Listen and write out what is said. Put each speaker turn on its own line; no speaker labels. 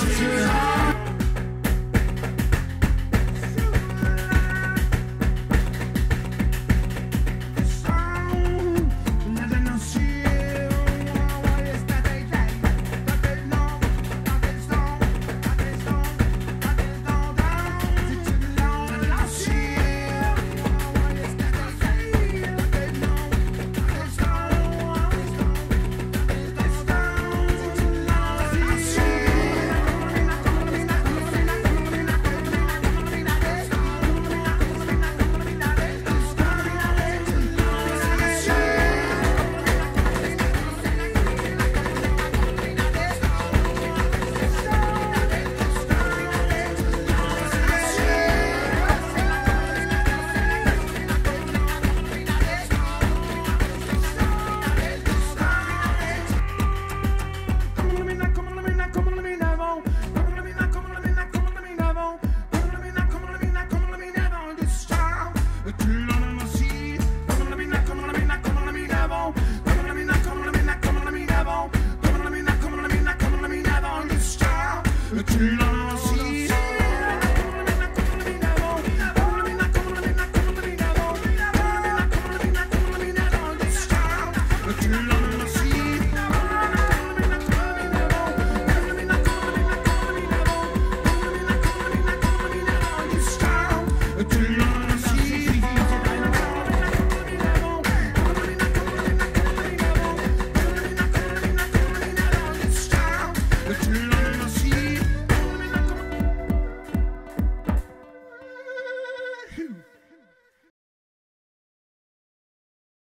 to Do not